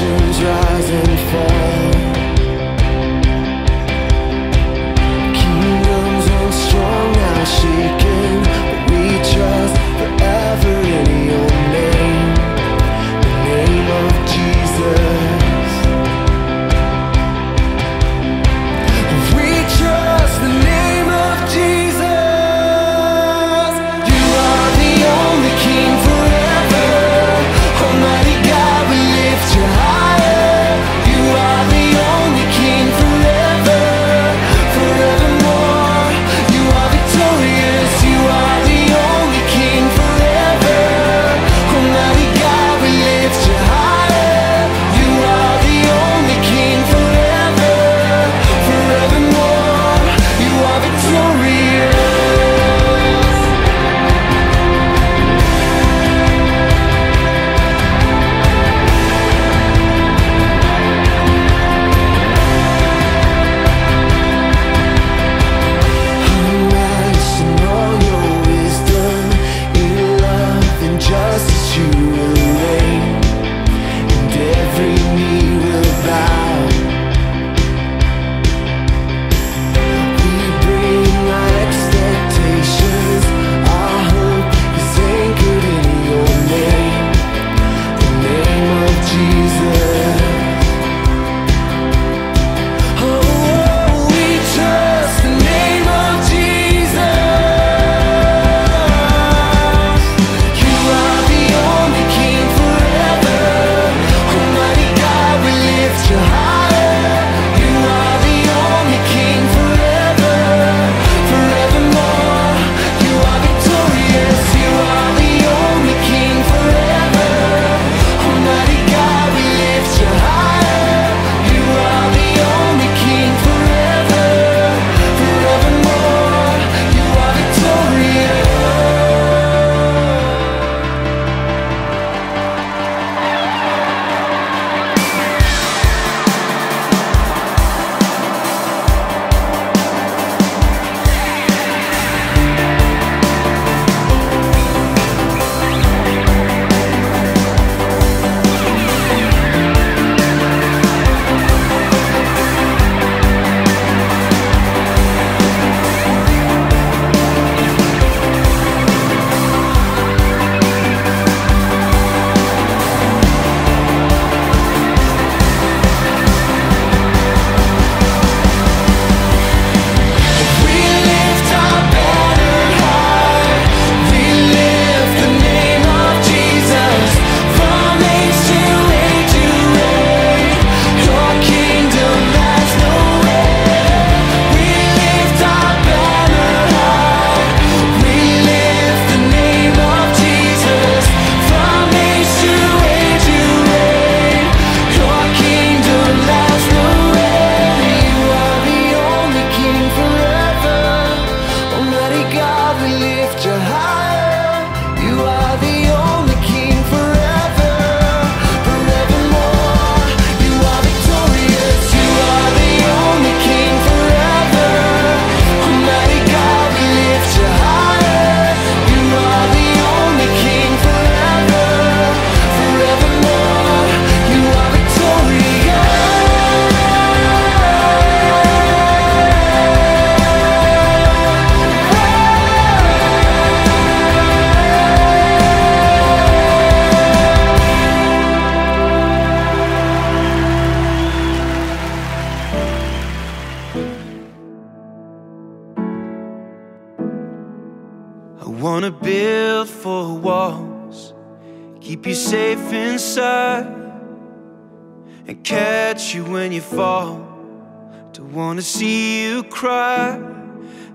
rise and fall. Walls, keep you safe inside, and catch you when you fall. Don't wanna see you cry.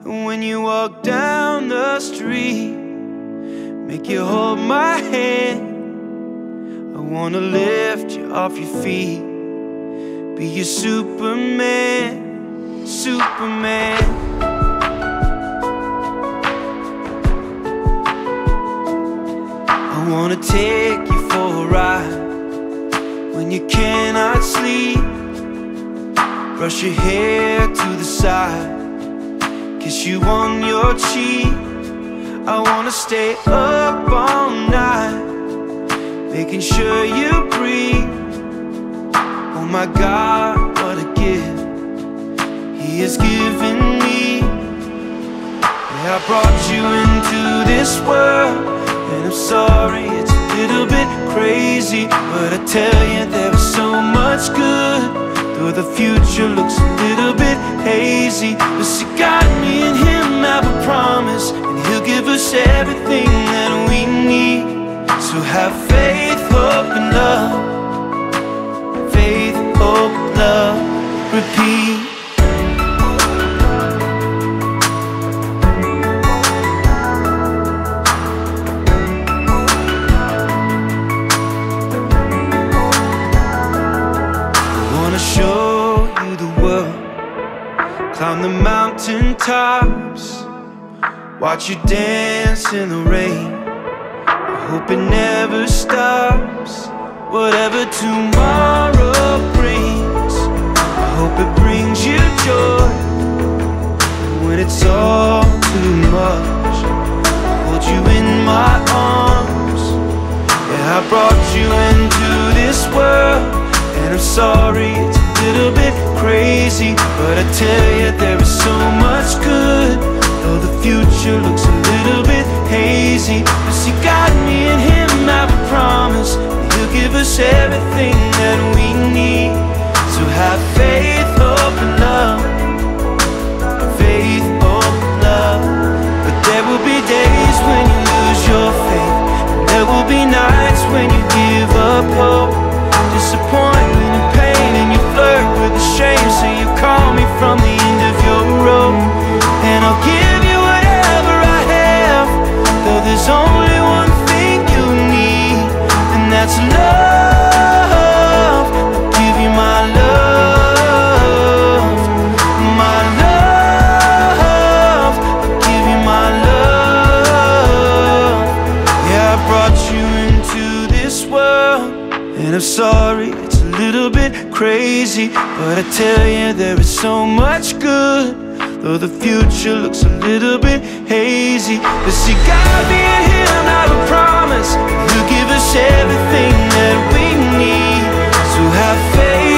And when you walk down the street, make you hold my hand. I wanna lift you off your feet, be your Superman, Superman. Wanna take you for a ride when you cannot sleep. Brush your hair to the side, kiss you on your cheek. I wanna stay up all night, making sure you breathe. Oh my God, what a gift He has given me. Yeah, I brought you into this world. And I'm sorry, it's a little bit crazy But I tell you there is so much good. Though the future looks a little bit hazy But see, God, me and Him have a promise And He'll give us everything that we need. So have faith, hope, and love Faith, hope, love, repeat mountain tops. Watch you dance in the rain. I hope it never stops. Whatever tomorrow brings, I hope it brings you joy. When it's all too much, I'll hold you in my arms. Yeah, I brought you into this world. And I'm sorry, little bit crazy But I tell you, there is so much good. Though the future looks a little bit hazy But see, God, me and Him have a promise. He'll give us everything that we need. So have faith, hope, and love Faith, hope, love But there will be days when you lose your faith. And there will be nights when you give up hope. Disappointment and pain And you flirt with the shame So you call me from the end of your rope. And I'll give you whatever I have. Though there's only one thing you need And that's love and I'm sorry, it's a little bit crazy But I tell you there is so much good Though the future looks a little bit hazy. But see, God, and Him have a promise. He'll give us everything that we need. So have faith,